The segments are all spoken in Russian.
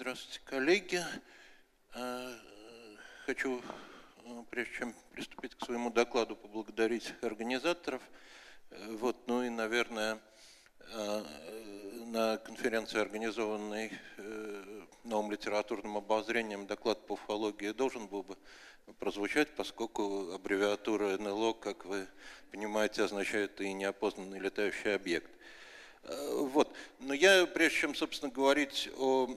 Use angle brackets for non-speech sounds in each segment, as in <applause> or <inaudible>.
Здравствуйте, коллеги. Э, хочу, э, прежде чем приступить к своему докладу, поблагодарить организаторов. Э, вот, ну и, наверное, на конференции, организованной новым литературным обозрением, доклад по уфологии должен был бы прозвучать, поскольку аббревиатура НЛО, как вы понимаете, означает и неопознанный летающий объект. Вот. Но я, прежде чем, собственно, говорить о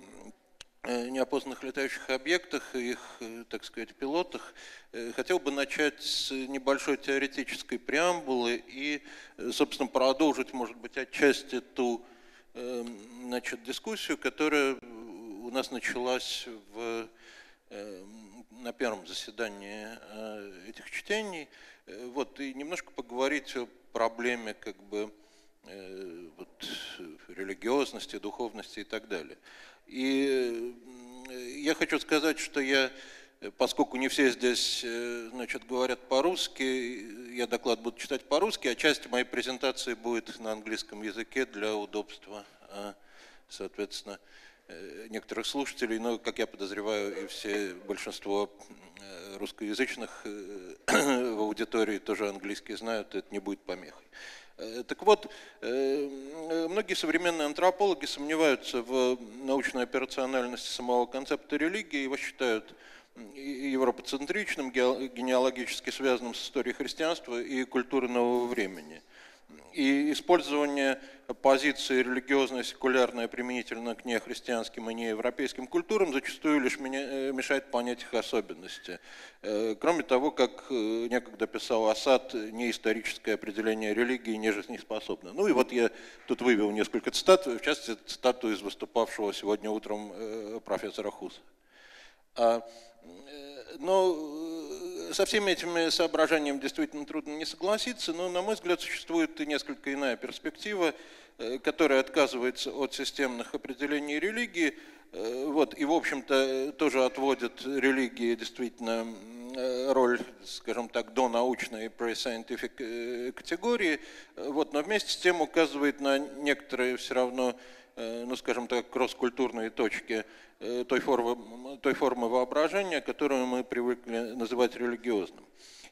неопознанных летающих объектах и их, э, так сказать, пилотах, э, хотел бы начать с небольшой теоретической преамбулы и, собственно, продолжить, может быть, отчасти ту значит, дискуссию, которая у нас началась в, на первом заседании этих чтений. Вот, и немножко поговорить о проблеме как бы, вот, религиозности, духовности и так далее. И я хочу сказать, что я, поскольку не все здесь э, значит, говорят по-русски, я доклад буду читать по-русски, а часть моей презентации будет на английском языке для удобства, а, соответственно, э, некоторых слушателей, но, как я подозреваю, и все, большинство э, русскоязычных <coughs> в аудитории тоже английский знают, это не будет помехой. Э, так вот, э, многие современные антропологи сомневаются в научной операциональности самого концепта религии, его считают европоцентричным, генеалогически связанным с историей христианства и культуры нового времени. И использование позиции религиозная, секулярная, применительно к нехристианским и неевропейским культурам зачастую лишь э, мешает понять их особенности. Э, кроме того, как э, некогда писал Асад, неисторическое определение религии не жизнеспособно. Ну и вот я тут вывел несколько цитат, в частности цитату из выступавшего сегодня утром профессора Хуса. А, но со всеми этими соображениями действительно трудно не согласиться, но, на мой взгляд, существует и несколько иная перспектива, э, которая отказывается от системных определений религии, э, вот, и, в общем-то, тоже отводит религии действительно э, роль, скажем так, до научной pre-scientific категории, вот, но вместе с тем указывает на некоторые все равно ну, скажем так, кросс-культурные точки той формы, той формы воображения, которую мы привыкли называть религиозным.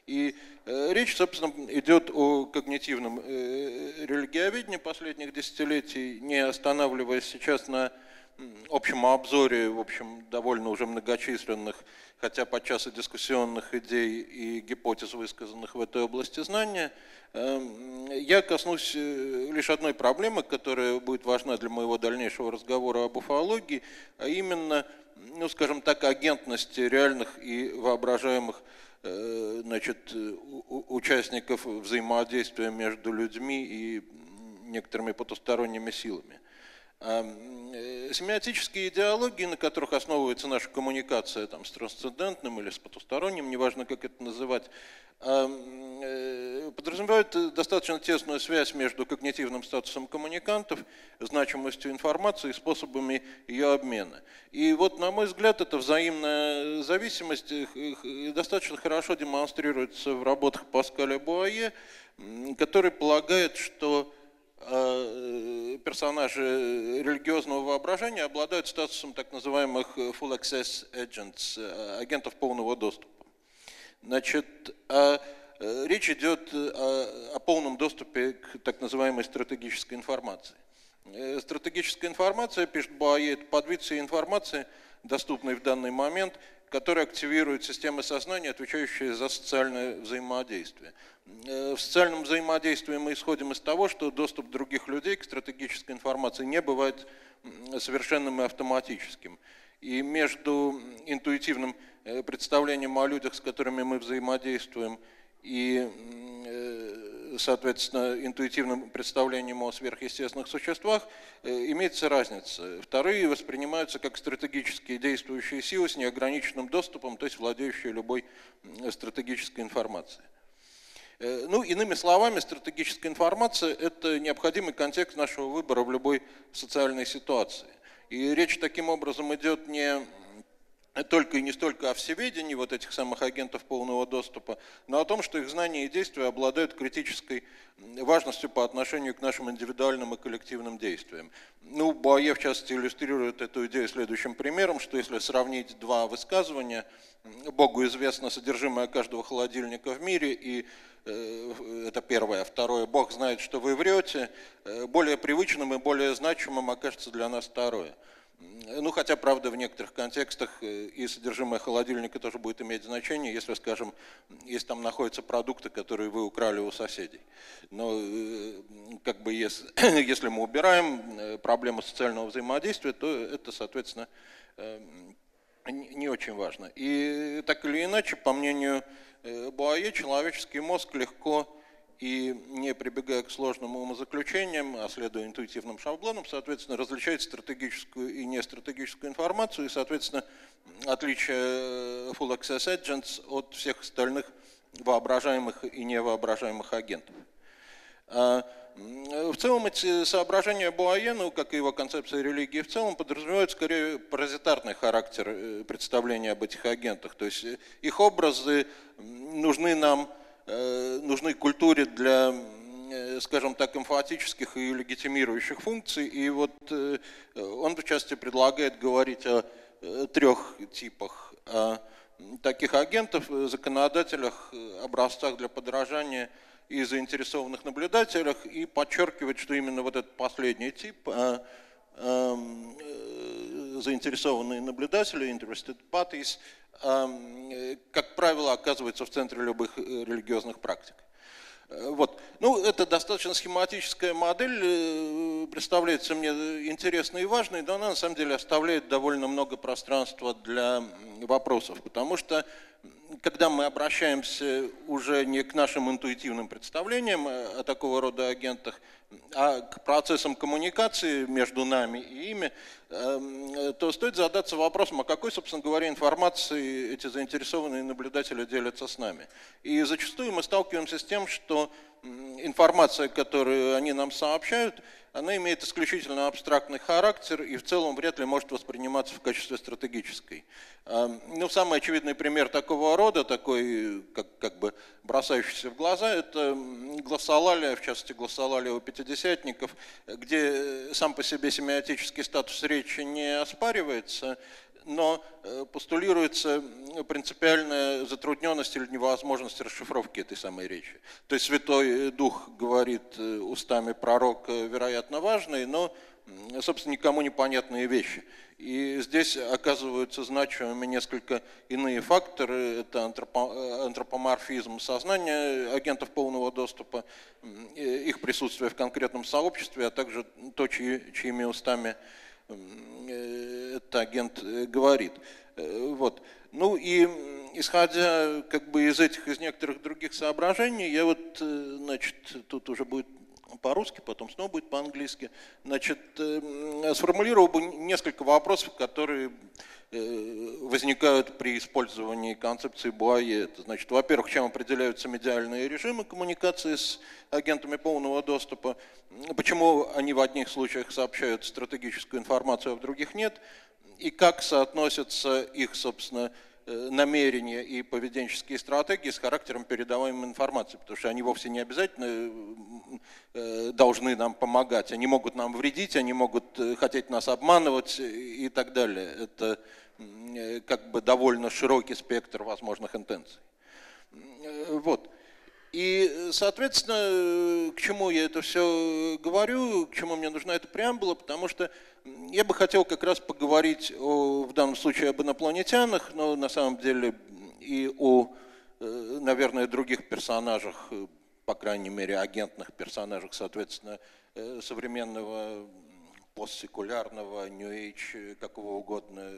И э, речь, собственно, идет о когнитивном религиоведении последних десятилетий, не останавливаясь сейчас на общем обзоре, в общем, довольно уже многочисленных, хотя подчас и дискуссионных идей и гипотез, высказанных в этой области знания, эм, я коснусь э, лишь одной проблемы, которая будет важна для моего дальнейшего разговора об уфологии, а именно, ну, скажем так, агентности реальных и воображаемых э, значит, участников взаимодействия между людьми и некоторыми потусторонними силами. Э, семиотические идеологии, на которых основывается наша коммуникация там, с трансцендентным или с потусторонним, неважно, как это называть, э, подразумевают достаточно тесную связь между когнитивным статусом коммуникантов, значимостью информации и способами ее обмена. И вот, на мой взгляд, эта взаимная зависимость достаточно хорошо демонстрируется в работах Паскаля Буае, который полагает, что Э, персонажи религиозного воображения обладают статусом так называемых full access agents, э, агентов полного доступа. Значит, а, э, речь идет о, полном доступе к так называемой стратегической информации. Стратегическая информация, пишет Буае, это подвид информации, доступной в данный момент, который активирует системы сознания, отвечающие за социальное взаимодействие. Э, в социальном взаимодействии мы исходим из того, что доступ других людей к стратегической информации не бывает совершенным и автоматическим. И между интуитивным э, представлением о людях, с которыми мы взаимодействуем, и соответственно, интуитивным представлением о сверхъестественных существах, э, имеется разница. Вторые воспринимаются как стратегические действующие силы с неограниченным доступом, то есть владеющие любой стратегической информацией. Э, ну, иными словами, стратегическая информация – это необходимый контекст нашего выбора в любой социальной ситуации. И речь таким образом идет не только и не столько о всеведении вот этих самых агентов полного доступа, но о том, что их знания и действия обладают критической важностью по отношению к нашим индивидуальным и коллективным действиям. Ну, Буае, в частности, иллюстрирует эту идею следующим примером, что если сравнить два высказывания, Богу известно содержимое каждого холодильника в мире, и э, это первое. Второе, Бог знает, что вы врете, э, более привычным и более значимым окажется для нас второе – ну, хотя, правда, в некоторых контекстах э, и содержимое холодильника тоже будет иметь значение, если, скажем, если там находятся продукты, которые вы украли у соседей. Но э, как бы если, <coughs> если мы убираем э, проблему социального взаимодействия, то это, соответственно, не очень важно. И так или иначе, по мнению Буае, человеческий мозг легко и не прибегая к сложным умозаключениям, а следуя интуитивным шаблонам, соответственно, различает стратегическую и нестратегическую информацию, и, соответственно, отличие э, Full Access Agents от всех остальных воображаемых и невоображаемых агентов. А, в целом эти соображения Буае, ну, как и его концепция религии в целом, подразумевают скорее паразитарный характер э, представления об этих агентах. То есть э, их образы нужны нам нужны культуре для, э, скажем так, эмфатических и легитимирующих функций. И вот э, он, в частности, предлагает говорить о трех типах таких агентов, законодателях, образцах для подражания и заинтересованных наблюдателях, и подчеркивать, что именно вот этот последний тип заинтересованные наблюдатели, interested parties, как правило, оказываются в центре любых э, религиозных практик. Э, вот. Ну, это достаточно схематическая модель, э, представляется мне интересной и важной, но она на самом деле оставляет довольно много пространства для вопросов, потому что когда мы обращаемся уже не к нашим интуитивным представлениям о такого рода агентах, а к процессам коммуникации между нами и ими, эм, то стоит задаться вопросом, а какой, собственно говоря, информацией эти заинтересованные наблюдатели делятся с нами. И зачастую мы сталкиваемся с тем, что информация, которую они нам сообщают, она имеет исключительно абстрактный характер и в целом вряд ли может восприниматься в качестве стратегической. Ну, самый очевидный пример такого рода, такой как, как бы бросающийся в глаза, это глоссолалия, в частности глоссолалия у пятидесятников, где сам по себе семиотический статус речи не оспаривается, но э, постулируется принципиальная затрудненность или невозможность расшифровки этой самой речи. То есть Святой Дух говорит э, устами пророка, вероятно, важные, но, собственно, никому непонятные вещи. И здесь оказываются значимыми несколько иные факторы. Это антропоморфизм сознания агентов полного доступа, их присутствие в конкретном сообществе, а также то, чьи, чьими устами Э, этот агент э, говорит. Э, вот. Ну и исходя как бы из этих, из некоторых других соображений, я вот, значит, тут уже будет по-русски, потом снова будет по-английски, значит, сформулировал бы несколько вопросов, которые Э, возникают при использовании концепции Буае. Значит, во-первых, чем определяются медиальные режимы коммуникации с агентами полного доступа, почему они в одних случаях сообщают стратегическую информацию, а в других нет, и как соотносятся их, собственно, э, намерения и поведенческие стратегии с характером передаваемой информации, потому что они вовсе не обязательно э, должны нам помогать, они могут нам вредить, они могут хотеть нас обманывать и так далее. Это Э, как бы довольно широкий спектр возможных интенций. Э, вот. Соответственно, к чему я это все говорю, к чему мне нужна эта преамбула, потому что я бы хотел как раз поговорить о, в данном случае об инопланетянах, но на самом деле и о, э, наверное, других персонажах, по крайней мере, агентных персонажах, соответственно, современного постсекулярного, Age, какого угодно,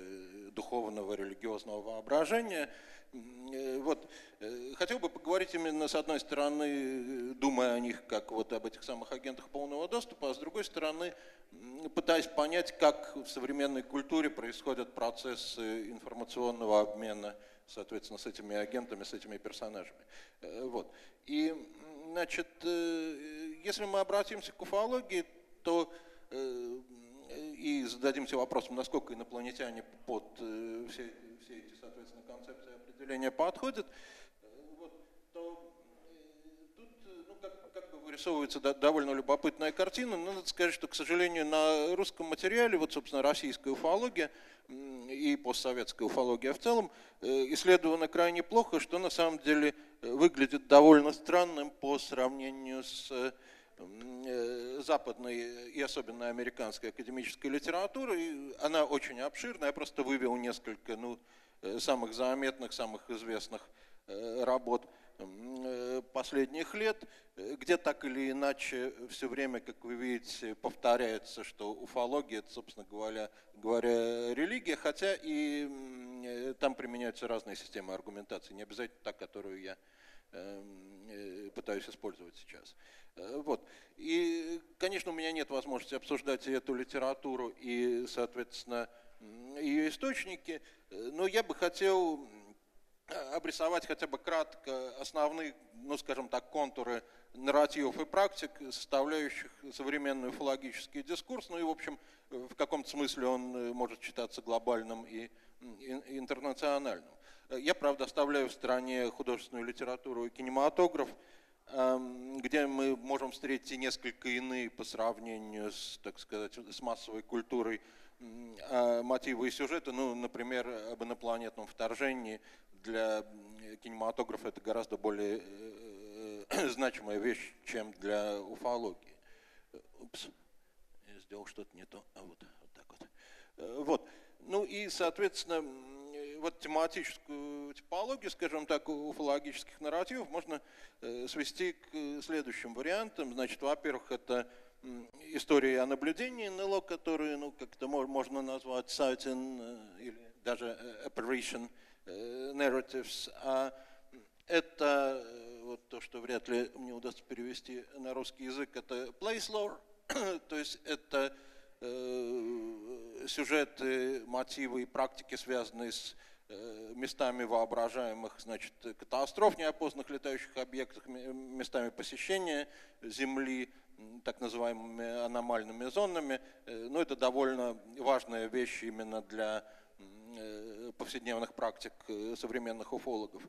духовного, религиозного воображения. Э, вот. Э, хотел бы поговорить именно с одной стороны, думая о них как вот об этих самых агентах полного доступа, а с другой стороны, пытаясь понять, как в современной культуре происходят процессы информационного обмена, соответственно, с этими агентами, с этими персонажами. Э, вот. И, значит, если мы обратимся к уфологии, то и зададимся вопросом, насколько инопланетяне под все, все эти, соответственно, концепции определения подходят, вот, то тут ну, как, как бы вырисовывается довольно любопытная картина. Но надо сказать, что, к сожалению, на русском материале, вот, собственно, российская уфология и постсоветская уфология в целом исследована крайне плохо, что на самом деле выглядит довольно странным по сравнению с Э, западной и особенно американской академической литературы. Она очень обширная. Я просто вывел несколько ну, э, самых заметных, самых известных э, работ последних лет, где так или иначе все время, как вы видите, повторяется, что уфология, это, собственно говоря, говоря религия, хотя и там применяются разные системы аргументации, не обязательно та, которую я пытаюсь использовать сейчас. Э, вот. И, конечно, у меня нет возможности обсуждать эту литературу и, соответственно, ее источники, э, но я бы хотел обрисовать хотя бы кратко основные, ну, скажем так, контуры нарративов и практик, составляющих современный уфологический дискурс. Ну и, в общем, в каком-то смысле он э, может считаться глобальным и интернациональным. Я, правда, оставляю в стороне художественную литературу и кинематограф, Эм, где мы можем встретить несколько иные по сравнению с, так сказать, с массовой культурой мотивы и сюжеты. Ну, например, об инопланетном вторжении для кинематографа это гораздо более э, э, значимая вещь, чем для уфологии. Упс, я сделал что-то не то. А вот, вот так вот. Э, вот. Ну и, соответственно, вот тематическую типологию, скажем так, уфологических нарративов можно э, свести к э, следующим вариантам. Значит, во-первых, это история о наблюдении НЛО, которые, ну, как-то можно назвать sighting э, или даже apparition narratives. А это вот то, что вряд ли мне удастся перевести на русский язык, это place lore, <coughs> то есть это сюжеты, мотивы и практики, связанные с Э, местами воображаемых значит, катастроф, неопознанных летающих объектов, местами посещения Земли, так называемыми аномальными зонами. Э, но это довольно важная вещь именно для э, повседневных практик современных уфологов.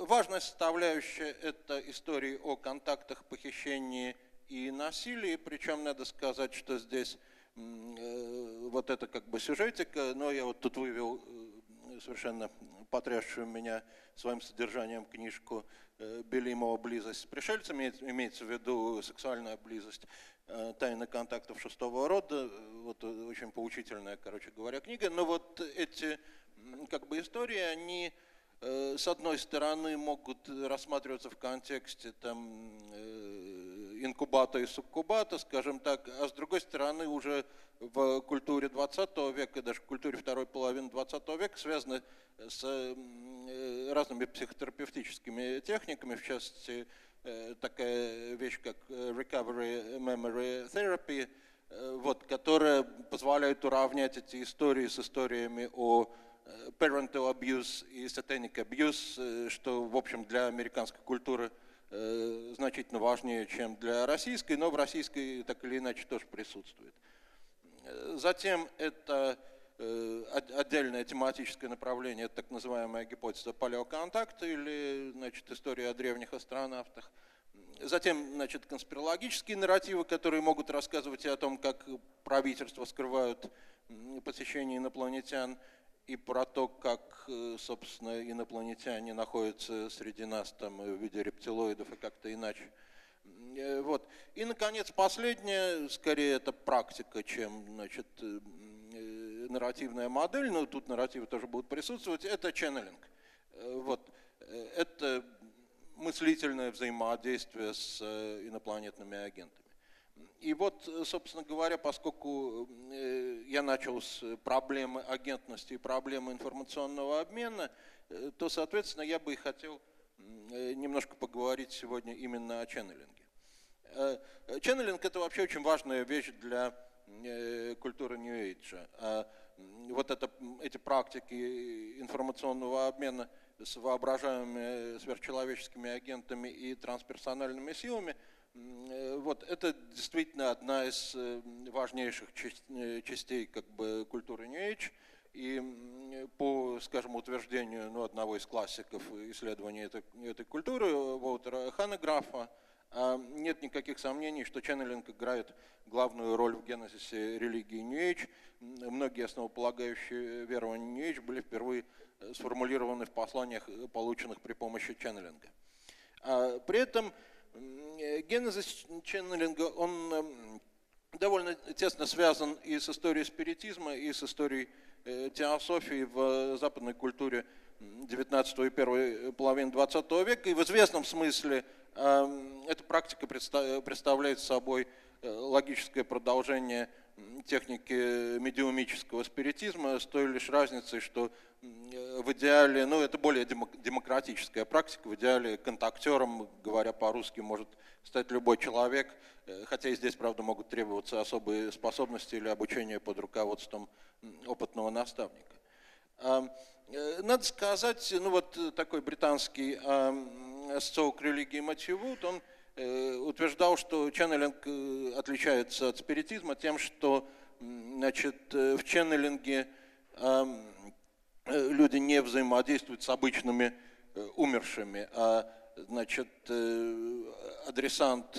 Важная составляющая – это истории о контактах, похищении и насилии, причем надо сказать, что здесь вот это как бы сюжетика, но я вот тут вывел совершенно потрясшую меня своим содержанием книжку э, Белимова «Близость с пришельцами», имеется в виду сексуальная близость, э, тайны контактов шестого рода, вот очень поучительная, короче говоря, книга. Но вот эти как бы истории, они э, с одной стороны могут рассматриваться в контексте там, инкубата и субкубата, скажем так, а с другой стороны уже в культуре 20 века, даже в культуре второй половины 20 века связаны с э, разными психотерапевтическими техниками, в частности, э, такая вещь, как Recovery Memory Therapy, э, вот, которая позволяет уравнять эти истории с историями о parental abuse и satanic abuse, что, в общем, для американской культуры значительно важнее, чем для российской, но в российской так или иначе тоже присутствует. Затем это э, отдельное тематическое направление, это так называемая гипотеза палеоконтакта или значит, история о древних астронавтах. Затем значит, конспирологические нарративы, которые могут рассказывать и о том, как правительства скрывают посещение инопланетян, и про то, как, э, собственно, инопланетяне находятся среди нас там в виде рептилоидов и как-то иначе – Э, вот. И, наконец, последнее, скорее, это практика, чем значит, э, э, нарративная модель, но тут нарративы тоже будут присутствовать, это ченнелинг. Вот. Это мыслительное взаимодействие с инопланетными агентами. И вот, собственно говоря, поскольку я начал с проблемы агентности и проблемы информационного обмена, то, соответственно, я бы и хотел немножко поговорить сегодня именно о ченнелинге. Э, ченнелинг – это вообще очень важная вещь для э, культуры New Age. А, вот это, эти практики информационного обмена с воображаемыми сверхчеловеческими агентами и трансперсональными силами Вот, это действительно одна из важнейших частей как бы, культуры New Age. И по, скажем, утверждению ну, одного из классиков исследования этой, этой культуры, Воутера Ханеграфа, нет никаких сомнений, что ченнелинг играет главную роль в генезисе религии New Age. Многие основополагающие верования New Age были впервые э, сформулированы в посланиях, э, полученных при помощи ченнелинга. А, при этом генезис ченнелинга, он довольно тесно связан и с историей спиритизма, и с историей э, теософии в западной культуре 19 и первой половины 20 века. И в известном смысле Эм, эта практика представляет собой э, логическое продолжение техники медиумического спиритизма с той лишь разницей, что в идеале, ну это более демократическая практика, в идеале контактером, говоря по-русски, может стать любой человек, э, хотя и здесь, правда, могут требоваться особые способности или обучение под руководством опытного наставника. Эм, э, надо сказать, ну вот такой британский эм, социолог религии Матью Вуд, он э, утверждал, что ченнелинг э, отличается от спиритизма тем, что значит, э, в ченнелинге люди не взаимодействуют с обычными умершими, а значит, адресант,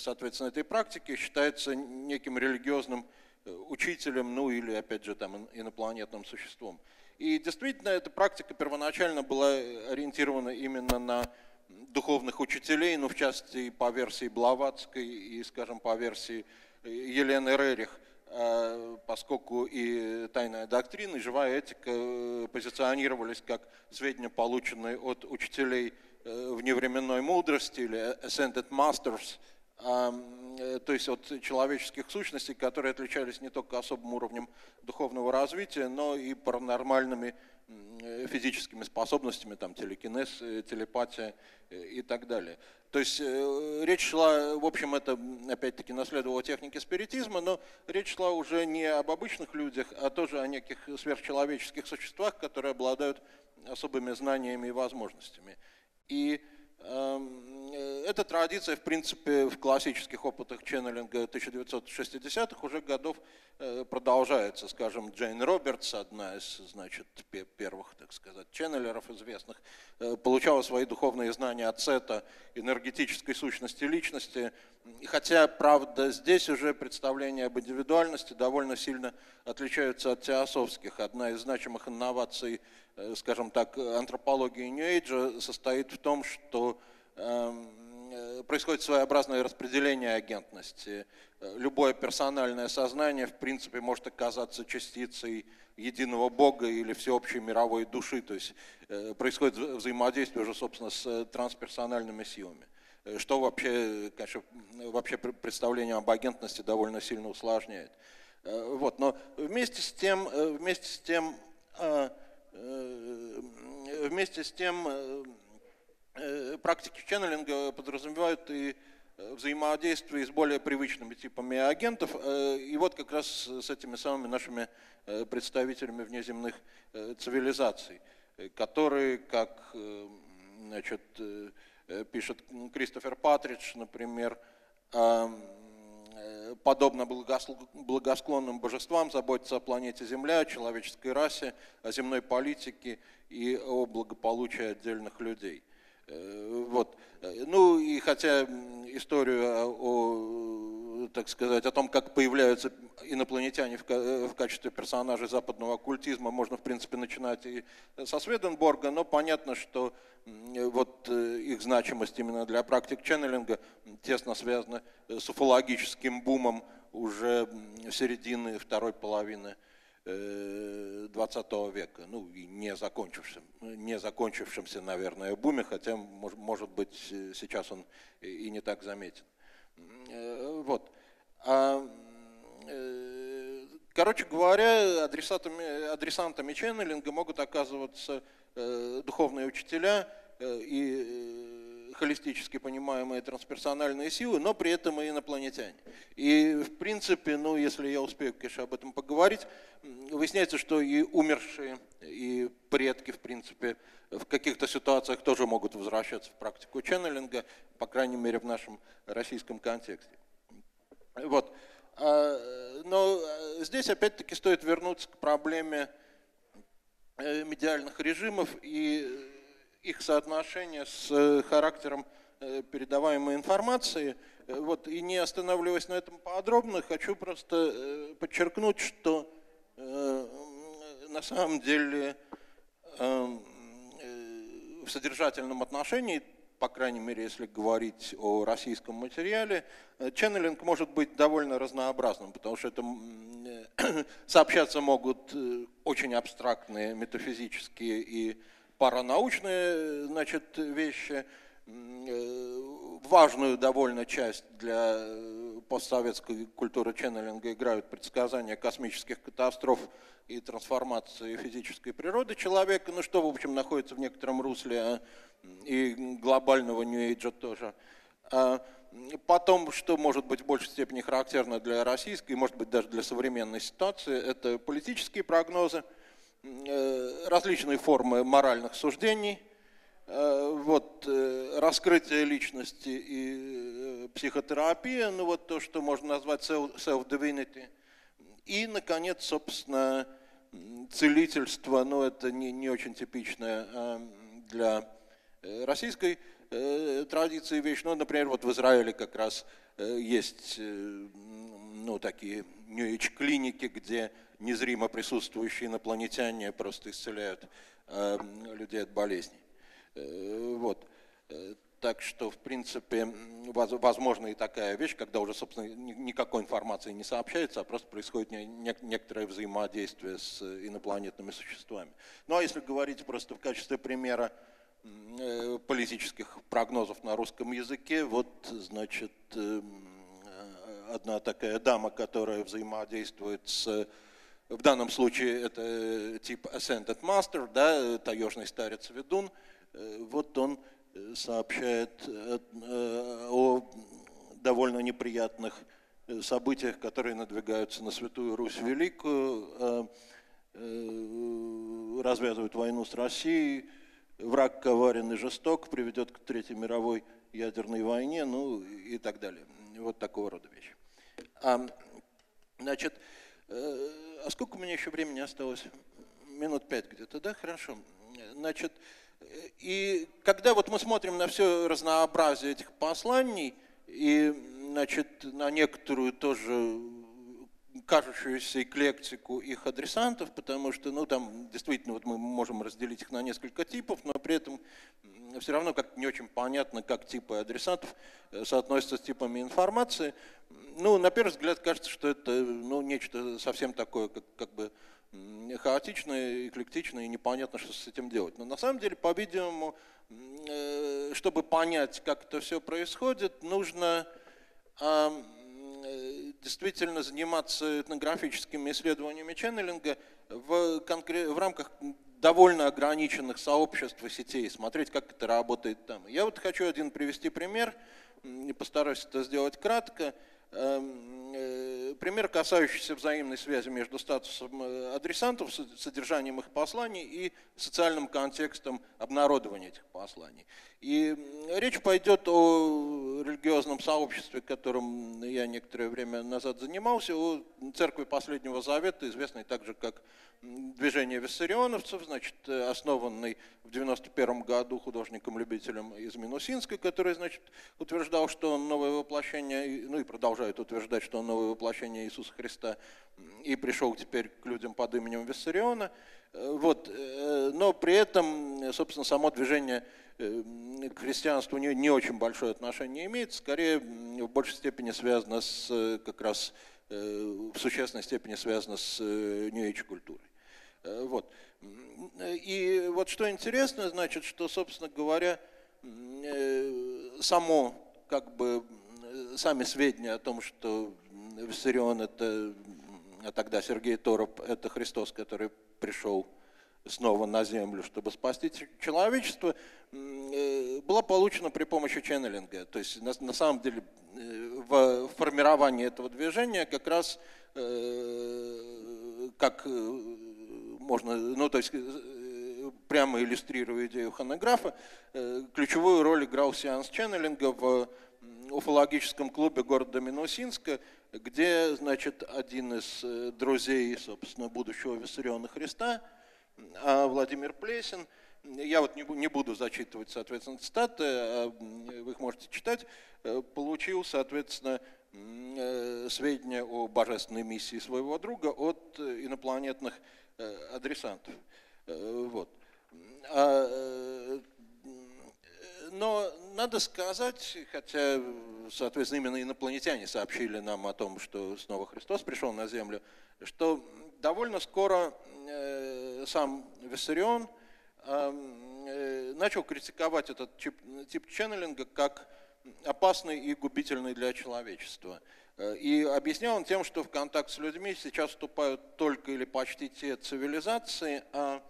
соответственно, этой практики считается неким религиозным учителем, ну или, опять же, там, инопланетным существом. И действительно, эта практика первоначально была ориентирована именно на духовных учителей, ну, в частности, по версии Блаватской и, скажем, по версии Елены Рерих, а, поскольку и тайная доктрина, и живая этика э, позиционировались как сведения, полученные от учителей э, вневременной мудрости или ascended masters – Э, то есть от человеческих сущностей, которые отличались не только особым уровнем духовного развития, но и паранормальными э, физическими способностями, там, телекинез, э, телепатия и так далее. То есть речь шла, в общем, это опять-таки наследовало технике спиритизма, но речь шла уже не об обычных людях, а тоже о неких сверхчеловеческих существах, которые обладают особыми знаниями и возможностями. И э, эта традиция, в принципе, в классических опытах ченнелинга 1960-х уже годов э, продолжается. Скажем, Джейн Робертс, одна из значит, первых, так сказать, ченнелеров известных, э, получала свои духовные знания от сета, энергетической сущности личности. Хотя, правда, здесь уже представления об индивидуальности довольно сильно отличаются от теософских. Одна из значимых инноваций Э, скажем так, антропологии Нью-Эйджа состоит в том, что эм, э, происходит своеобразное распределение агентности. Э, любое персональное сознание, в принципе, может оказаться частицей единого Бога или всеобщей мировой души. То есть происходит взаимодействие уже, собственно, с трансперсональными силами. Что вообще, конечно, вообще представление об агентности довольно сильно усложняет. Вот, но вместе с тем, вместе с тем Э, вместе с тем э, э, практики ченнелинга подразумевают и взаимодействие с более привычными типами агентов. И вот как раз с этими самыми нашими представителями внеземных цивилизаций, которые, как значит, пишет Кристофер Патридж, например, подобно благосклонным божествам, заботиться о планете Земля, о человеческой расе, о земной политике и о благополучии отдельных людей. Э, вот. Ну и хотя историю о, так сказать, о том, как появляются инопланетяне в качестве персонажей западного оккультизма, можно, в принципе, начинать и со Сведенборга, но понятно, что вот э, их значимость именно для практик ченнелинга тесно связана с уфологическим бумом уже середины второй половины 20 э, века, ну и не закончившимся, не закончившимся, наверное, буме, хотя, может быть, сейчас он и не так заметен. Э, вот. А, короче говоря, адресатами, адресантами ченнелинга могут оказываться Э, духовные учителя э, и холистически понимаемые трансперсональные силы, но при этом и инопланетяне. И, в принципе, ну, если я успею, конечно, об этом поговорить, выясняется, что и умершие, и предки, в принципе, в каких-то ситуациях тоже могут возвращаться в практику ченнелинга, по крайней мере, в нашем российском контексте. Вот. А, но здесь, опять-таки, стоит вернуться к проблеме э, медиальных режимов и их соотношение с э, характером э, передаваемой информации. Э, вот, и не останавливаясь на этом подробно, хочу просто подчеркнуть, что на самом деле эм, в содержательном отношении, по крайней мере, если говорить о российском материале, ченнелинг может быть довольно разнообразным, потому что это <clears throat> сообщаться могут очень абстрактные метафизические и паранаучные значит, вещи, э, важную довольно часть для э, постсоветской культуры ченнелинга играют предсказания космических катастроф и трансформации физической природы человека, ну что, в общем, находится в некотором русле а, и глобального нью-эйджа тоже. А потом, что может быть в большей степени характерно для российской, может быть даже для современной ситуации, это политические прогнозы – Э, различные формы моральных суждений, э, вот, э, раскрытие личности и психотерапия, ну вот то, что можно назвать self-divinity, и, наконец, собственно, целительство, но ну, это не, не очень типичное для российской традиции вещь. Ну, например, вот в Израиле как раз есть ну, такие Age клиники, где незримо присутствующие инопланетяне просто исцеляют э, людей от болезней. Э, вот. Э, так что, в принципе, возможна и такая вещь, когда уже, собственно, никакой информации не сообщается, а просто происходит некоторое взаимодействие с инопланетными существами. Ну а если говорить просто в качестве примера политических прогнозов на русском языке, вот, значит, одна такая дама, которая взаимодействует с в данном случае это э, тип Ascended Master, да, таежный старец ведун. Э, вот он э, сообщает о довольно неприятных событиях, которые надвигаются на Святую Русь Великую, развязывают войну с Россией, враг коварен и жесток, приведет к Третьей мировой ядерной войне, ну и так далее. Вот такого рода вещи. А, значит, а сколько у меня еще времени осталось? Минут пять где-то, да? Хорошо. Значит, и когда вот мы смотрим на все разнообразие этих посланий и, значит, на некоторую тоже кажущуюся эклектику их адресантов, потому что, ну, там действительно вот мы можем разделить их на несколько типов, но при этом все равно как не очень понятно, как типы адресантов э, соотносятся с типами информации. Ну, на первый взгляд кажется, что это ну, нечто совсем такое, как, как бы хаотичное, эклектичное, и непонятно, что с этим делать. Но на самом деле, по-видимому, э, чтобы понять, как это все происходит, нужно действительно заниматься этнографическими исследованиями ченнелинга в, в рамках довольно ограниченных сообществ и сетей, смотреть, как это работает там. Я вот хочу один привести пример, постараюсь это сделать кратко. Пример, касающийся взаимной связи между статусом э, адресантов, содержанием их посланий и социальным контекстом обнародования этих посланий. И речь пойдет о религиозном сообществе, которым я некоторое время назад занимался, о церкви Последнего Завета, известной также как движение виссарионовцев, значит, основанный в 91 году художником-любителем из Минусинска, который, значит, утверждал, что он новое воплощение, ну и продолжает утверждать, что он новое воплощение Иисуса Христа, и пришел теперь к людям под именем Виссариона. Вот. Э, но при этом, собственно, само движение Э, к христианству не, не очень большое отношение имеет, скорее в большей степени связано с, э, как раз э, в существенной степени связано с Age культурой. Вот. И вот что интересно, значит, что, собственно говоря, само, как бы, сами сведения о том, что Виссарион это, а тогда Сергей Тороп, это Христос, который пришел снова на Землю, чтобы спасти человечество, э, была получена при помощи ченнелинга. То есть на, на самом деле в формировании этого движения как раз как можно, ну то есть прямо иллюстрируя идею хонографа, ключевую роль играл сеанс ченнелинга в уфологическом клубе города Минусинска, где, значит, один из э, друзей, собственно, будущего Виссариона Христа, а Владимир Плесин, я вот не буду зачитывать, соответственно, цитаты, а вы их можете читать, э, получил, соответственно, э, сведения о божественной миссии своего друга от инопланетных адресантов. Вот. А но надо сказать, хотя, соответственно, именно инопланетяне сообщили нам о том, что снова Христос пришел на Землю, что довольно скоро э, сам Виссарион э, начал критиковать этот тип, тип ченнелинга как опасный и губительный для человечества. Э, и объяснял он тем, что в контакт с людьми сейчас вступают только или почти те цивилизации, а,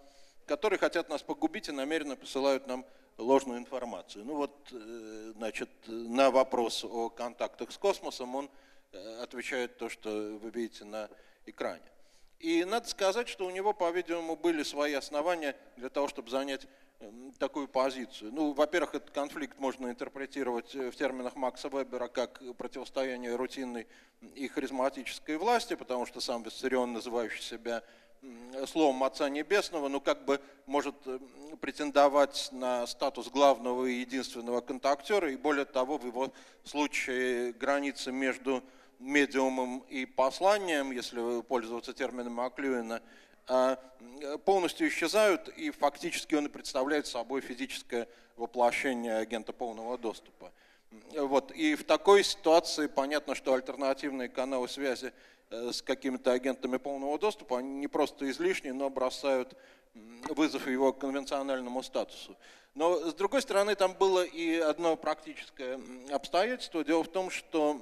которые хотят нас погубить и намеренно посылают нам ложную информацию. Ну вот, э, значит, на вопрос о контактах с космосом он э, отвечает то, что вы видите на экране. И надо сказать, что у него, по-видимому, были свои основания для того, чтобы занять эм, такую позицию. Ну, во-первых, этот конфликт можно интерпретировать э, в терминах Макса Вебера как противостояние рутинной и харизматической власти, потому что сам Виссарион, называющий себя словом Отца Небесного, ну как бы может э, претендовать на статус главного и единственного контактера, и более того, в его случае граница между медиумом и посланием, если пользоваться термином Маклюина, а, полностью исчезают, и фактически он и представляет собой физическое воплощение агента полного доступа. Вот. И в такой ситуации понятно, что альтернативные каналы связи Э, с какими-то агентами полного доступа, они не просто излишни, но бросают вызов его конвенциональному статусу. Но, с другой стороны, там было и одно практическое обстоятельство. Дело в том, что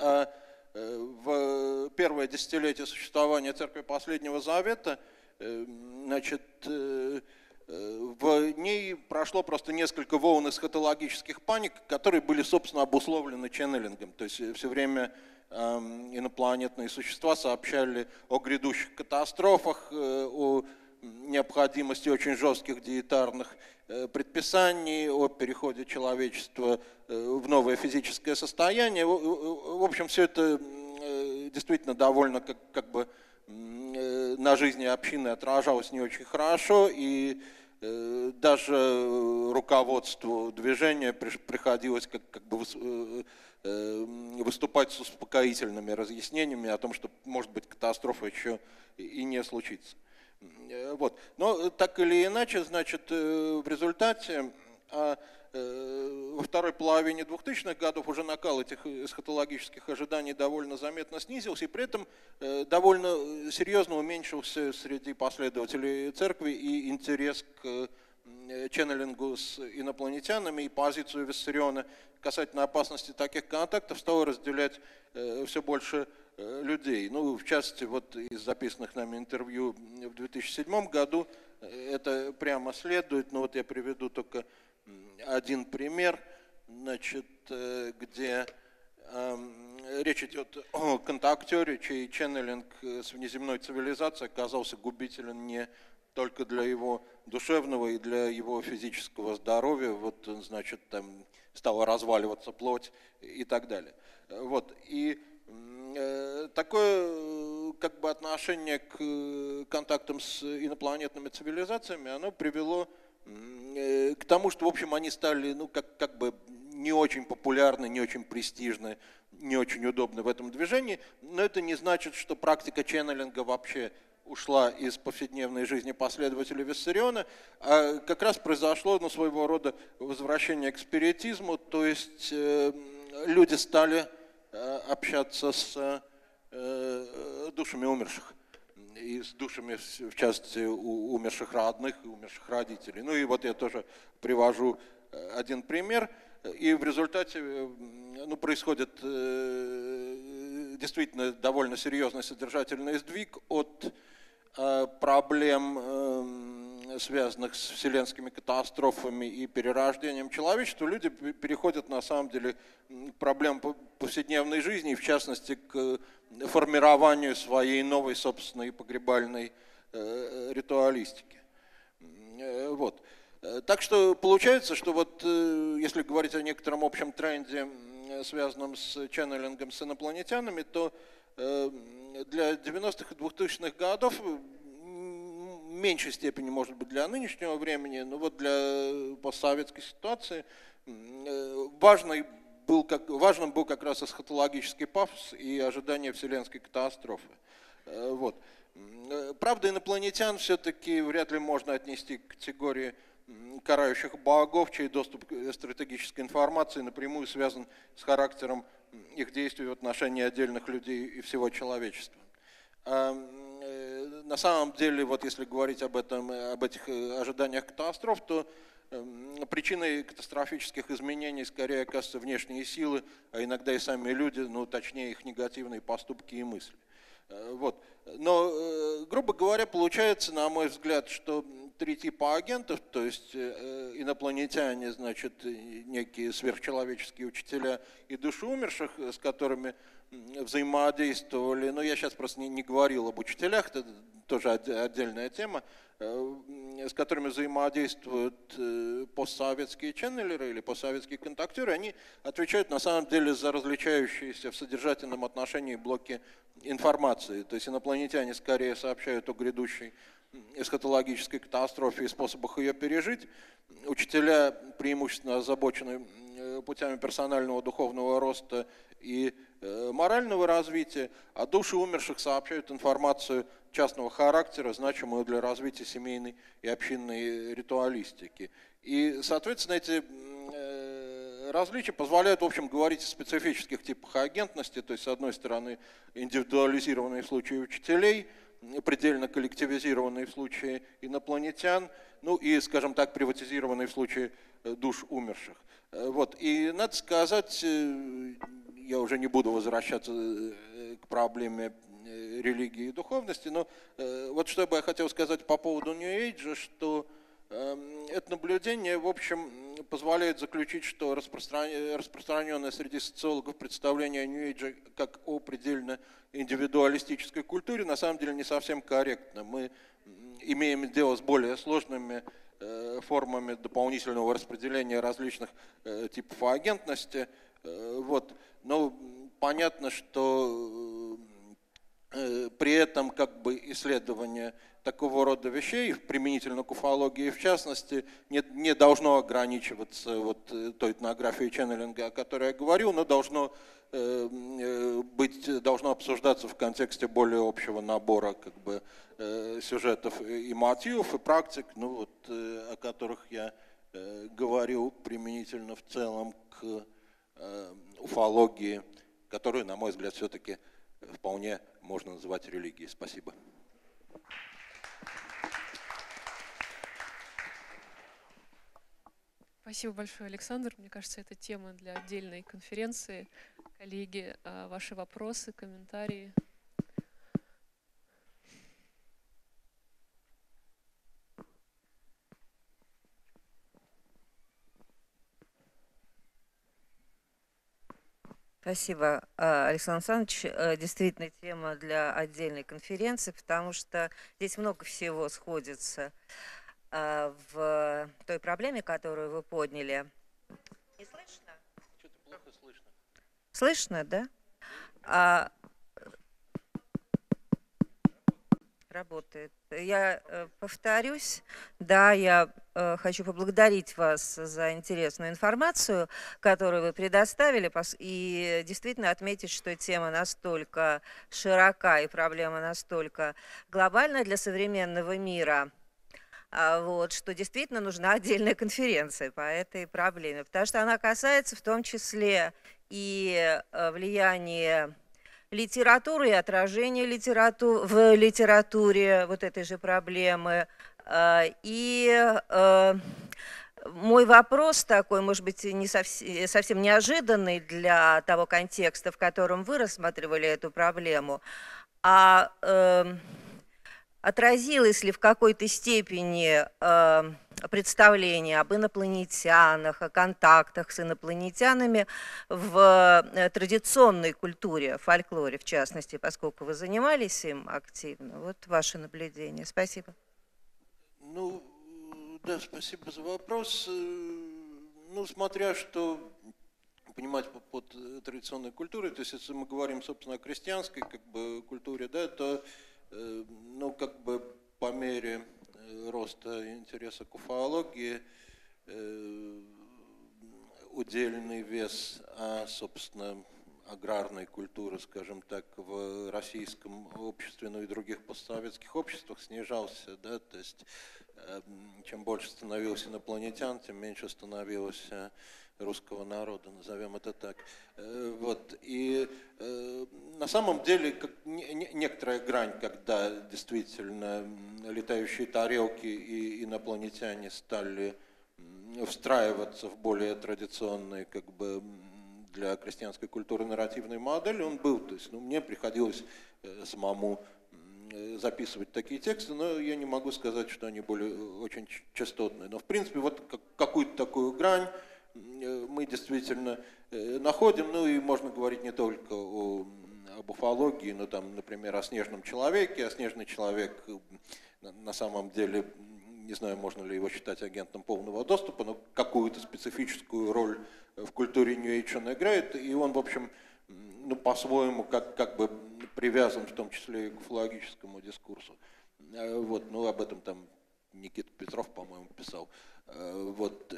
э, э, в первое десятилетие существования Церкви Последнего Завета значит, в ней прошло просто несколько волн эсхатологических паник, которые были, собственно, обусловлены ченнелингом. То есть все время Эм, инопланетные существа сообщали о грядущих катастрофах, э, о необходимости очень жестких диетарных э, предписаний, о переходе человечества э, в новое физическое состояние. В общем, все это действительно довольно как, как бы на жизни общины отражалось не очень хорошо, и даже руководству движения приходилось как, как бы Э, выступать с успокоительными разъяснениями о том, что может быть катастрофа еще и не случится. Э, вот. Но так или иначе, значит, э, в результате а, во второй половине 2000-х годов уже накал этих эсхатологических ожиданий довольно заметно снизился, и при этом довольно серьезно уменьшился среди последователей церкви и интерес к ченнелингу с инопланетянами и позицию Виссариона касательно опасности таких контактов стало разделять э, все больше э, людей. Ну, в частности, вот из записанных нами интервью в 2007 году э, это прямо следует, но вот я приведу только один пример, значит, где эм, речь идет о контактере, чей ченнелинг с внеземной цивилизацией оказался губителен не только для его душевного и для его физического здоровья. Вот, значит, там стала разваливаться плоть и так далее. Вот. И э, такое как бы отношение к контактам с инопланетными цивилизациями, оно привело э, к тому, что, в общем, они стали, ну, как, как бы не очень популярны, не очень престижны, не очень удобны в этом движении, но это не значит, что практика ченнелинга вообще ушла из повседневной жизни последователей Виссариона, а как раз произошло ну, своего рода возвращение к спиритизму, то есть э, люди стали э, общаться с э, душами умерших и с душами, в частности, умерших родных и умерших родителей. Ну и вот я тоже привожу э, один пример. И в результате э, ну, происходит э, действительно довольно серьезный содержательный сдвиг от проблем, связанных с вселенскими катастрофами и перерождением человечества, люди переходят на самом деле к проблемам повседневной жизни, в частности к формированию своей новой собственной погребальной ритуалистики. Вот. Так что получается, что вот если говорить о некотором общем тренде, связанном с ченнелингом с инопланетянами, то для 90-х и 2000-х годов меньшей степени, может быть, для нынешнего времени, но вот для постсоветской ситуации важный был как, важным был как раз эсхатологический пафос и ожидание вселенской катастрофы. Вот. Правда, инопланетян все-таки вряд ли можно отнести к категории карающих богов, чей доступ к стратегической информации напрямую связан с характером их действий в отношении отдельных людей и всего человечества. Э, на самом деле, вот если говорить об, этом, об этих э, ожиданиях катастроф, то эм, причиной катастрофических изменений скорее оказываются внешние силы, а иногда и сами люди, ну точнее их негативные поступки и мысли. Э, вот. Но, грубо говоря, получается, на мой взгляд, что три типа агентов, то есть э, инопланетяне, значит, некие сверхчеловеческие учителя и души умерших, с которыми взаимодействовали, но я сейчас просто не, не говорил об учителях, это тоже отдельная тема, э, с которыми взаимодействуют э, постсоветские ченнелеры или постсоветские контактеры, они отвечают на самом деле за различающиеся в содержательном отношении блоки информации. То есть инопланетяне скорее сообщают о грядущей эсхатологической катастрофе и способах ее пережить. Учителя преимущественно озабочены путями персонального духовного роста и э, морального развития, а души умерших сообщают информацию частного характера, значимую для развития семейной и общинной ритуалистики. И, соответственно, эти э, различия позволяют, в общем, говорить о специфических типах агентности, то есть, с одной стороны, индивидуализированные случаи учителей – предельно коллективизированные в случае инопланетян, ну и, скажем так, приватизированные в случае э, душ умерших. Э, вот. И надо сказать, э, я уже не буду возвращаться к проблеме религии и духовности, но вот что бы я хотел сказать по поводу New Age, что Эм, это наблюдение, в общем, позволяет заключить, что распространенное среди социологов представление о Нью-Эйдже как о предельно индивидуалистической культуре на самом деле не совсем корректно. Мы имеем дело с более сложными э, формами дополнительного распределения различных э, типов агентности. Э, вот. Но понятно, что при этом как бы исследование такого рода вещей, применительно к уфологии в частности, не, не должно ограничиваться вот э, той этнографией ченнелинга, о которой я говорил, но должно э, э, быть, должно обсуждаться в контексте более общего набора как бы, сюжетов и мотивов, и практик, ну, вот, о которых я говорил применительно в целом к уфологии, которую, на мой взгляд, все-таки вполне можно называть религией. Спасибо. Спасибо большое, Александр. Мне кажется, это тема для отдельной конференции. Коллеги, а, ваши вопросы, комментарии. Спасибо, а, Александр Александрович. Э, действительно, тема для отдельной конференции, потому что здесь много всего сходится. А, в той проблеме, которую вы подняли. Не слышно? Что-то плохо слышно. Слышно, да? А, работает. Я э, повторюсь, да, я э, хочу поблагодарить вас за интересную информацию, которую вы предоставили, и действительно отметить, что тема настолько широка и проблема настолько глобальная для современного мира – вот, что действительно нужна <laughs> отдельная конференция по этой проблеме, потому что она касается в том числе и э, влияния литературы и отражения литерату в литературе вот этой же проблемы. А, и э, мой вопрос такой, может быть, не совсем, совсем неожиданный для того контекста, в котором вы рассматривали эту проблему. А э, отразилось ли в какой-то степени э, представление об инопланетянах, о контактах с инопланетянами в э, традиционной культуре, фольклоре в частности, поскольку вы занимались им активно? Вот ваше наблюдение. Спасибо. Ну, да, спасибо за вопрос. Э, ну, смотря что понимать под традиционной культурой, то есть если мы говорим, собственно, о крестьянской как бы, культуре, да, то ну, как бы по мере э, роста интереса к уфологии э, удельный вес, а, собственно, аграрной культуры, скажем так, в российском обществе, ну и других постсоветских обществах снижался, да, то есть чем больше становилось инопланетян, тем меньше становилось русского народа, назовем это так. Э, вот. И э, на самом деле как, некоторая грань, когда действительно летающие тарелки и инопланетяне стали встраиваться в более традиционные как бы, для крестьянской культуры нарративной модели, он был. То есть ну, мне приходилось э, самому записывать такие тексты, но я не могу сказать, что они были очень частотные. Но в принципе вот какую-то такую грань мы действительно э, находим, ну и можно говорить не только о, об уфологии, но там, например, о снежном человеке, а снежный человек э, на самом деле, не знаю, можно ли его считать агентом полного доступа, но какую-то специфическую роль в культуре New Age он играет, и он, в общем, ну, по-своему, как, как бы привязан в том числе и к уфологическому дискурсу. Вот, ну, об этом там Никита Петров, по-моему, писал. Вот,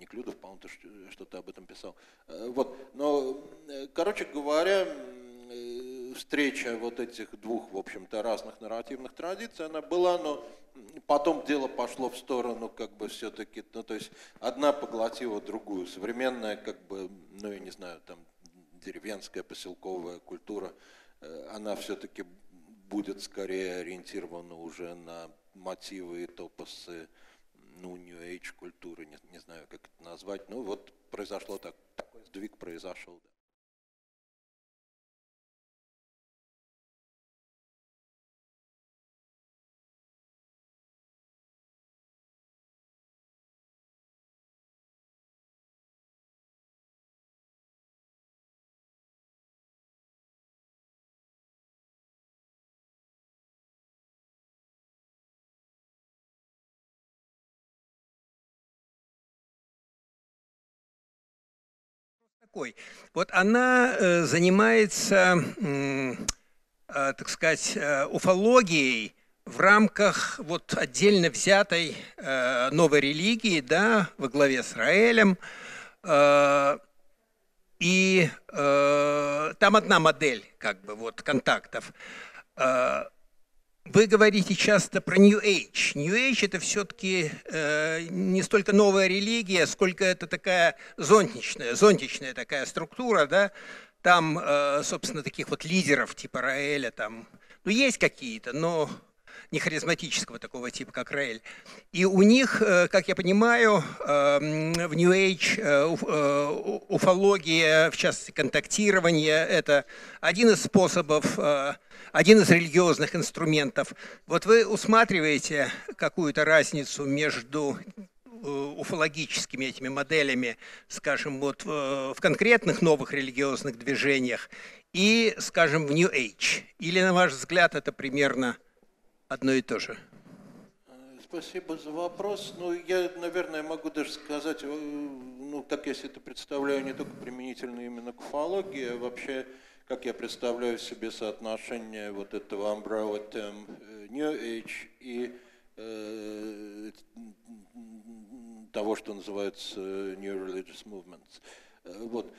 Неклюдов, по-моему, что-то об этом писал. Э, вот. Но, э, короче говоря, э, встреча вот этих двух, в общем-то, разных нарративных традиций, она была, но потом дело пошло в сторону, как бы, все-таки, ну, то есть, одна поглотила другую. Современная, как бы, ну, я не знаю, там, деревенская поселковая культура, она все-таки будет скорее ориентирована уже на мотивы и топосы ну, New Age культуры, не, не знаю, как это назвать. Ну, вот произошло так, такой сдвиг произошел. Да. Такой. Вот она э, занимается, э, так сказать, э, уфологией в рамках вот отдельно взятой новой религии, да, во главе с Раэлем. И там одна модель, как бы, вот, контактов. Вы говорите часто про New Age. New Age это все-таки э, не столько новая религия, сколько это такая зонтичная, зонтичная такая структура, да. Там, э, собственно, таких вот лидеров типа Раэля, там, ну есть какие-то, но не харизматического такого типа, как Рейль. И у них, э, как я понимаю, эм, в New Age э, э, уфология, в частности контактирование, это один из способов, один из религиозных инструментов. Вот вы усматриваете какую-то разницу между уфологическими этими моделями, скажем, вот в конкретных новых религиозных движениях и, скажем, в New Age? Или, на ваш взгляд, это примерно одно и то же? Спасибо за вопрос. Ну, я, наверное, могу даже сказать, э, ну, так я себе это представляю не только применительно именно к уфологии, а вообще, как я представляю себе соотношение вот этого umbrella term э, New Age и э, того, что называется New Religious Movements. Э, вот.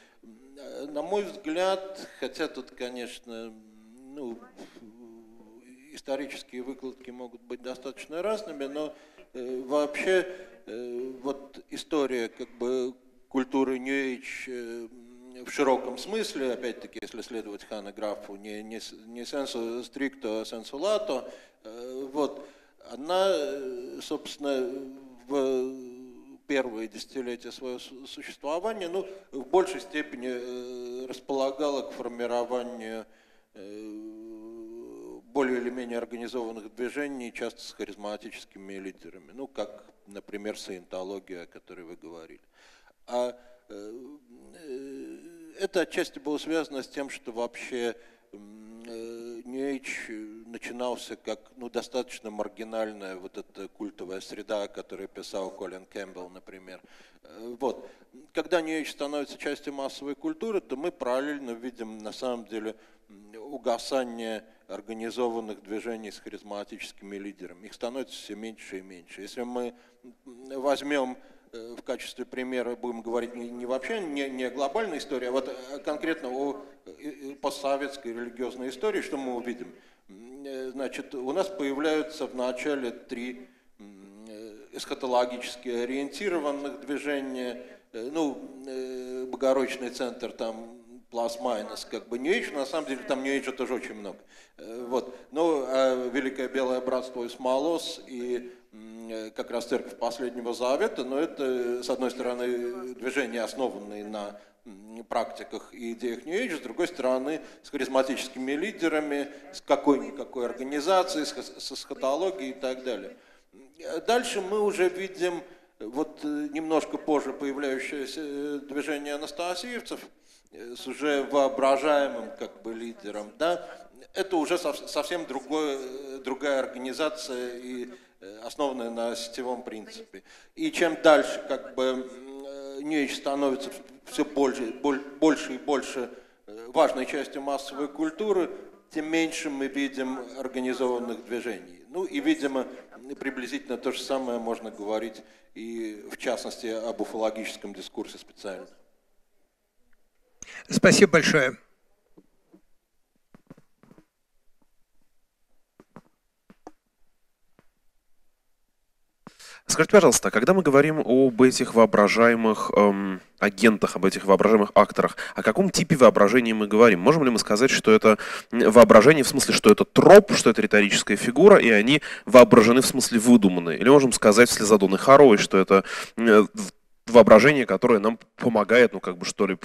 На мой взгляд, хотя тут, конечно, ну, исторические выкладки могут быть достаточно разными, но э, вообще э, вот история как бы культуры New Age э, в широком смысле, опять-таки, если следовать ханографу, не, не, не сенсу стрикто, а сенсу лато, э, вот, она, э, собственно, в первые десятилетия своего существования, ну, в большей степени э, располагала к формированию более или более-менее организованных движений, часто с харизматическими лидерами, ну, как, например, саентология, о которой вы говорили. А это отчасти было связано с тем, что вообще New Age начинался как ну, достаточно маргинальная вот эта культовая среда, о которой писал Колин Кэмпбелл, например. Э, вот. Когда New становится частью массовой культуры, то мы параллельно видим на самом деле угасание организованных движений с харизматическими лидерами. Их становится все меньше и меньше. Если мы возьмем Э, в качестве примера будем говорить не, вообще не, не глобальной истории, а вот э, конкретно о э, постсоветской религиозной истории, что мы увидим. Значит, у нас появляются в начале три эсхатологически ориентированных движения, ну, Богородичный центр там плюс-майнус, как бы не на самом деле там не тоже очень много. Вот. Но а Великое Белое Братство из Малос и Э, как раз церковь последнего завета, но это, с одной стороны, движение, основанное на практиках и идеях New Age, с другой стороны, с харизматическими лидерами, с какой-никакой организацией, с эсхатологией и так далее. Дальше мы уже видим вот э, немножко позже появляющееся э, движение анастасиевцев с уже воображаемым как бы лидером, да, это уже совсем другое, другая организация и Э, основанная на сетевом принципе. И чем дальше как бы New становится все больше, больше и больше э, важной частью массовой культуры, тем меньше мы видим организованных движений. Ну и, видимо, приблизительно то же самое можно говорить и, в частности, об уфологическом дискурсе специально. Спасибо большое. Скажите, пожалуйста, когда мы говорим об этих воображаемых эм, агентах, об этих воображаемых акторах, о каком типе воображения мы говорим? Можем ли мы сказать, что это воображение в смысле, что это троп, что это риторическая фигура, и они воображены в смысле выдуманные? Или можем сказать вслед за Доной Харовой, что это э, воображение, которое нам помогает, ну, как бы, что ли,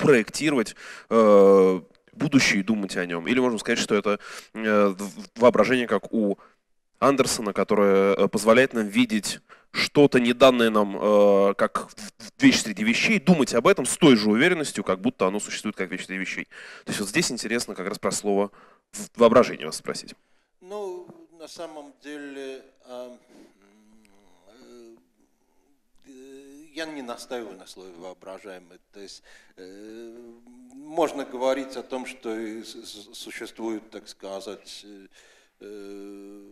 проектировать э, будущее и думать о нем? Или можем сказать, что это э, воображение, как у Андерсона, которая э, позволяет нам видеть что-то неданное нам э, как вещь среди вещей, думать об этом с той же уверенностью, как будто оно существует как вещь среди вещей. То есть вот здесь интересно как раз про слово воображение вас спросить. Ну, на самом деле, э, э, я не настаиваю на слове воображаемый. То есть э, можно говорить о том, что существует, так сказать, э,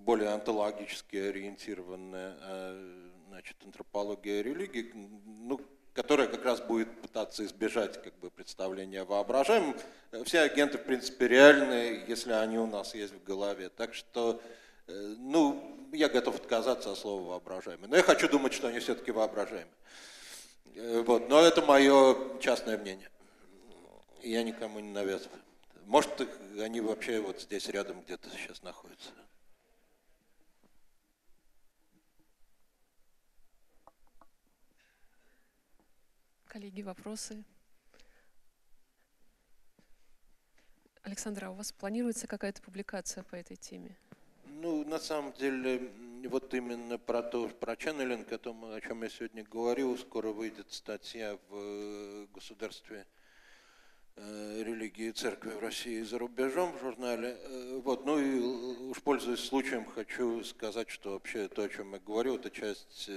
более онтологически ориентированная э, значит, антропология религии, ну, которая как раз будет пытаться избежать как бы, представления воображаемым. Все агенты, в принципе, реальные, если они у нас есть в голове. Так что, э, ну, я готов отказаться от слова воображаемый. Но я хочу думать, что они все-таки воображаемые. Э, вот. Но это мое частное мнение. Я никому не навязываю. Может, они вообще вот здесь рядом где-то сейчас находятся. Коллеги, вопросы? Александра, а у вас планируется какая-то публикация по этой теме? Ну, на самом деле, вот именно про то, про ченнелинг, о том, о чем я сегодня говорил, скоро выйдет статья в э, государстве э, религии и церкви в России и за рубежом в журнале. Э, вот, ну и уж пользуясь случаем, хочу сказать, что вообще то, о чем я говорил, это часть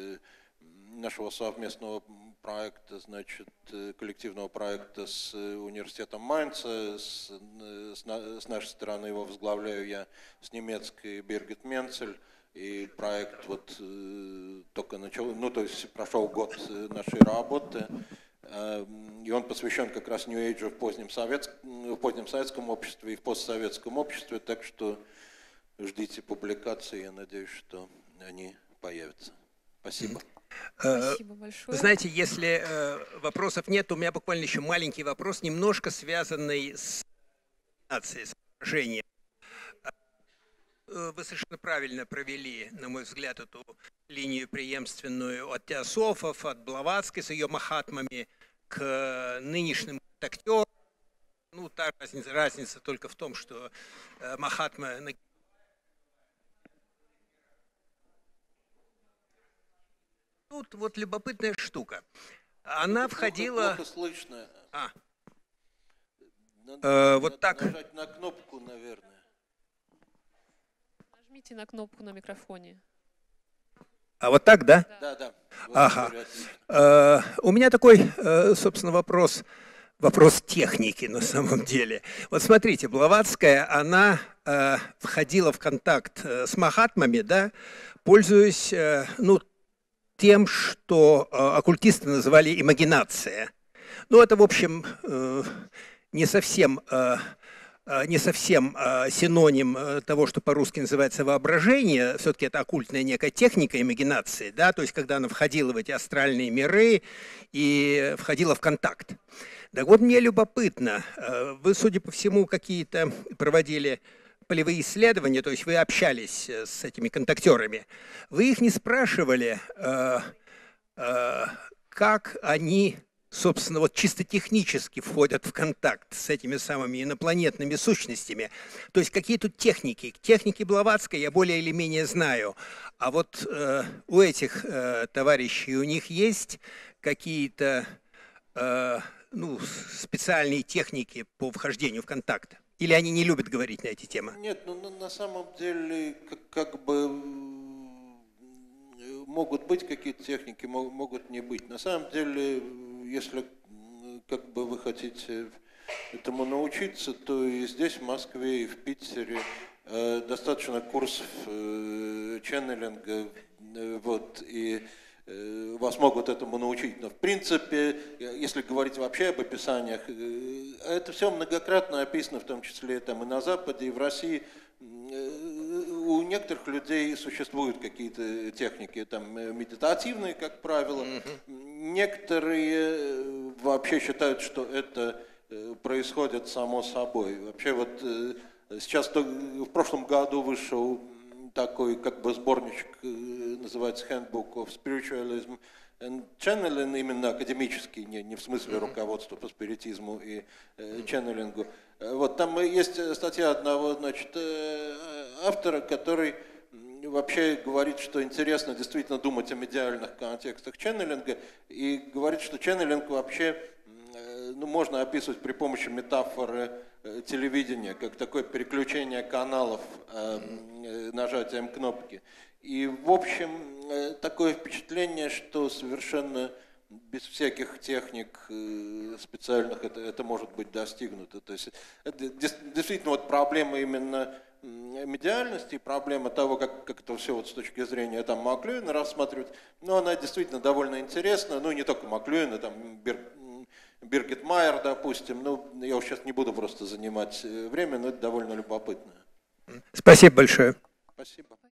нашего совместного проекта, значит, э, коллективного проекта с э, университетом Майнца. С, э, с, с нашей стороны его возглавляю я с немецкой Бергет Менцель. И проект вот только начал, ну то есть прошел год нашей работы. И он посвящен как раз New Age в позднем, советском, в позднем советском обществе и в постсоветском обществе. Так что ждите публикации, я надеюсь, что они появятся. Спасибо. Э, Спасибо большое. Знаете, если э, вопросов нет, у меня буквально еще маленький вопрос, немножко связанный с соображением. Э, вы совершенно правильно провели, на мой взгляд, эту линию преемственную от теософов, от Блаватской с ее махатмами к нынешним актерам, Ну, та разница, разница только в том, что Махатма Тут вот любопытная штука. Она Плохо- входила... Плохо слышно. А, Надо- Э, вот надо так. Нажать на кнопку, наверное. Нажмите на кнопку на микрофоне. а вот так, да? Да, да. Вот Ага. Э, У меня такой, э, собственно, вопрос, вопрос техники на самом деле. Вот смотрите, Блаватская, она э, входила в контакт э, с Махатмами, да, пользуясь, э, ну, тем, что э, оккультисты называли имагинация. Ну, это, в общем, э, не совсем э, не совсем синоним того, что по-русски называется воображение. Все-таки это оккультная некая техника имагинации, да, то есть когда она входила в эти астральные миры и входила в контакт. Так вот, мне любопытно, вы, судя по всему, какие-то проводили полевые исследования, то есть вы общались э, с этими контактерами. Вы их не спрашивали, э, э, как они собственно, вот чисто технически входят в контакт с этими самыми инопланетными сущностями. То есть какие тут техники? Техники Блаватской я более или менее знаю. А вот э, у этих э, товарищей, у них есть какие-то э, ну, специальные техники по вхождению в контакт? Или они не любят говорить на эти темы? Нет, ну на, на самом деле как, как бы могут быть какие-то техники, мо- могут не быть. На самом деле, если как бы вы хотите этому научиться, то и здесь, в Москве, и в Питере э, достаточно курсов э, ченнелинга, э, вот, и э, вас могут этому научить. Но в принципе, э, если говорить вообще об описаниях, э, это все многократно описано, в том числе там, и на Западе, и в России. Э, У некоторых людей существуют какие-то техники там, э, медитативные, как правило. Некоторые э, вообще считают, что это э, происходит само собой. Вообще вот э, сейчас в прошлом году вышел такой как бы сборничек, э, называется Handbook of Spiritualism and Channeling, именно академический, не, не в смысле руководства по спиритизму и э, ченнелингу. Э, Вот там и есть э, статья одного значит, э, автора, который вообще говорит, что интересно действительно думать о медиальных контекстах ченнелинга, и говорит, что ченнелинг вообще э, ну, можно описывать при помощи метафоры э, телевидения, как такое переключение каналов э, э, нажатием кнопки. И, в общем, э, такое впечатление, что совершенно без всяких техник э, специальных это, это может быть достигнуто. То есть это действительно вот проблема именно медиальности, проблема того, как, как это все вот с точки зрения там Маклюина рассматривать, но она действительно довольно интересна, ну не только Маклюина, там Бир, м, Биргит Майер, допустим, ну я уж сейчас не буду просто занимать э, время, но это довольно любопытно. Спасибо большое. Спасибо.